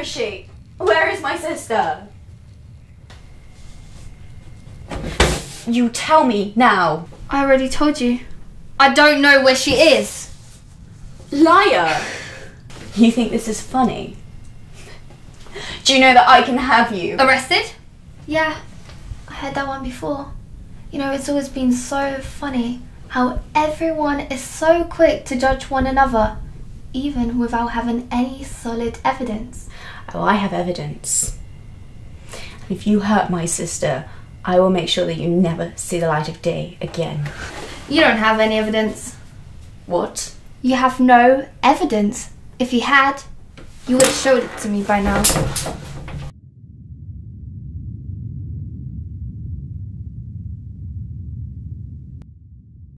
is she? Where is my sister? You tell me now. I already told you. I don't know where she is. Liar! You think this is funny? Do you know that I can have you? Arrested? Yeah, I heard that one before. You know, it's always been so funny how everyone is so quick to judge one another, even without having any solid evidence. Oh, I have evidence. If you hurt my sister, I will make sure that you never see the light of day again. You don't have any evidence. What? You have no evidence. If you had, you would have showed it to me by now.